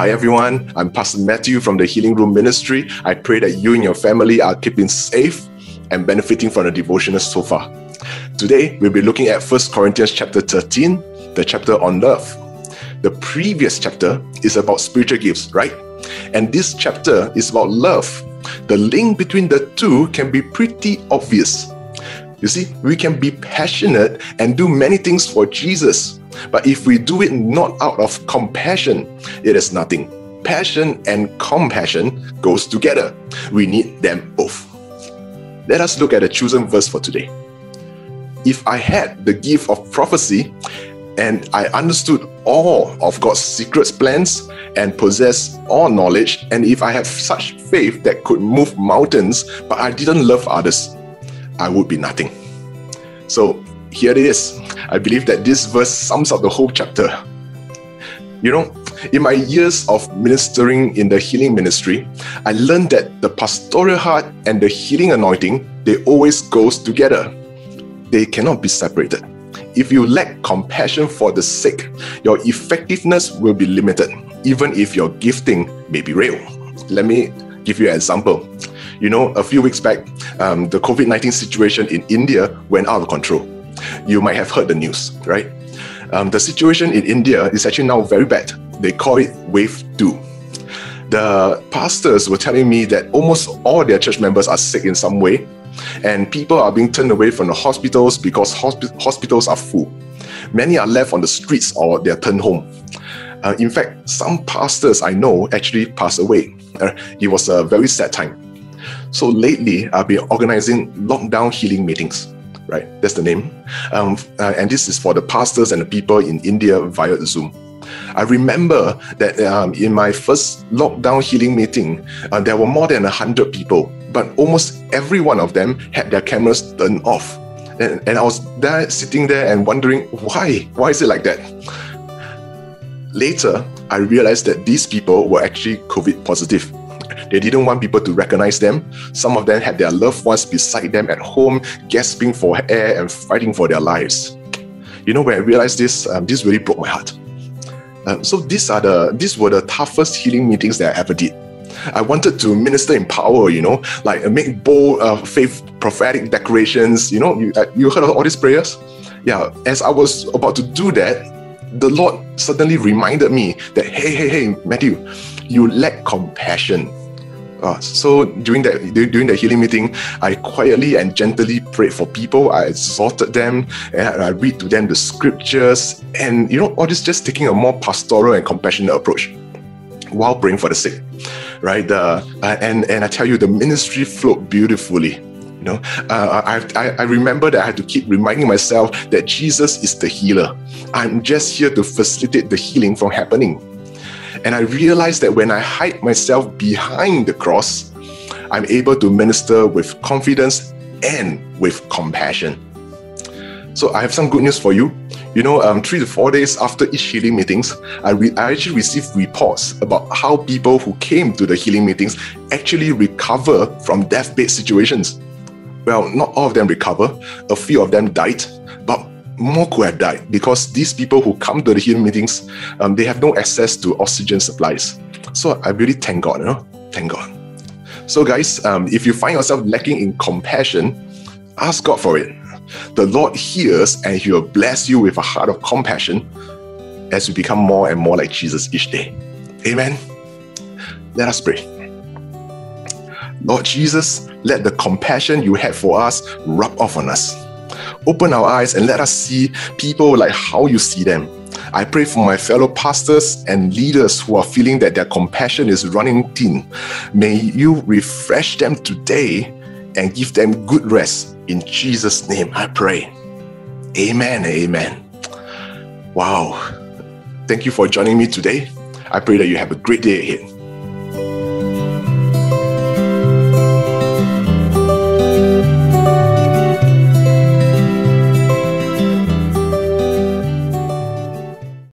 Hi, everyone. I'm Pastor Matthew from the Healing Room Ministry. I pray that you and your family are keeping safe and benefiting from the devotional so far. Today, we'll be looking at 1 Corinthians chapter 13, the chapter on love. The previous chapter is about spiritual gifts, right? And this chapter is about love. The link between the two can be pretty obvious. You see, we can be passionate and do many things for Jesus, but if we do it not out of compassion, it is nothing. Passion and compassion goes together. We need them both. Let us look at the chosen verse for today. If I had the gift of prophecy and I understood all of God's secret plans and possess all knowledge, and if I have such faith that could move mountains, but I didn't love others, I would be nothing. So here it is. I believe that this verse sums up the whole chapter. You know, in my years of ministering in the healing ministry, I learned that the pastoral heart and the healing anointing, they always goes together. They cannot be separated. If you lack compassion for the sick, your effectiveness will be limited, even if your gifting may be real. Let me give you an example. You know, a few weeks back, um, the COVID 19 situation in India went out of control. You might have heard the news, right? Um, the situation in India is actually now very bad. They call it wave two. The pastors were telling me that almost all their church members are sick in some way, and people are being turned away from the hospitals because hosp- hospitals are full. Many are left on the streets or they are turned home. Uh, in fact, some pastors I know actually passed away. Uh, it was a very sad time. So lately, I've been organizing lockdown healing meetings. Right, that's the name. Um, uh, and this is for the pastors and the people in India via Zoom. I remember that um, in my first lockdown healing meeting, uh, there were more than 100 people, but almost every one of them had their cameras turned off. And, and I was there sitting there and wondering why? Why is it like that? Later, I realized that these people were actually COVID positive. They didn't want people to recognize them. Some of them had their loved ones beside them at home, gasping for air and fighting for their lives. You know, when I realized this, um, this really broke my heart. Um, so these are the these were the toughest healing meetings that I ever did. I wanted to minister in power, you know, like make bold uh, faith prophetic declarations. You know, you, uh, you heard of all these prayers? Yeah, as I was about to do that, the Lord suddenly reminded me that, hey, hey, hey, Matthew, you lack compassion. Uh, so during that during the healing meeting, I quietly and gently prayed for people. I exhorted them, and I read to them the scriptures, and you know, all this just taking a more pastoral and compassionate approach while praying for the sick, right? Uh, and and I tell you, the ministry flowed beautifully. You know, uh, I, I, I remember that I had to keep reminding myself that Jesus is the healer. I'm just here to facilitate the healing from happening. And I realized that when I hide myself behind the cross, I'm able to minister with confidence and with compassion. So I have some good news for you. You know, um, three to four days after each healing meetings, I, re- I actually received reports about how people who came to the healing meetings actually recover from deathbed situations. Well, not all of them recover. A few of them died, but more could have died because these people who come to the healing meetings, um, they have no access to oxygen supplies. So I really thank God, you know, thank God. So guys, um, if you find yourself lacking in compassion, ask God for it. The Lord hears and He will bless you with a heart of compassion as you become more and more like Jesus each day. Amen. Let us pray. Lord Jesus, let the compassion you have for us rub off on us. Open our eyes and let us see people like how you see them. I pray for my fellow pastors and leaders who are feeling that their compassion is running thin. May you refresh them today and give them good rest. In Jesus' name, I pray. Amen. Amen. Wow. Thank you for joining me today. I pray that you have a great day ahead.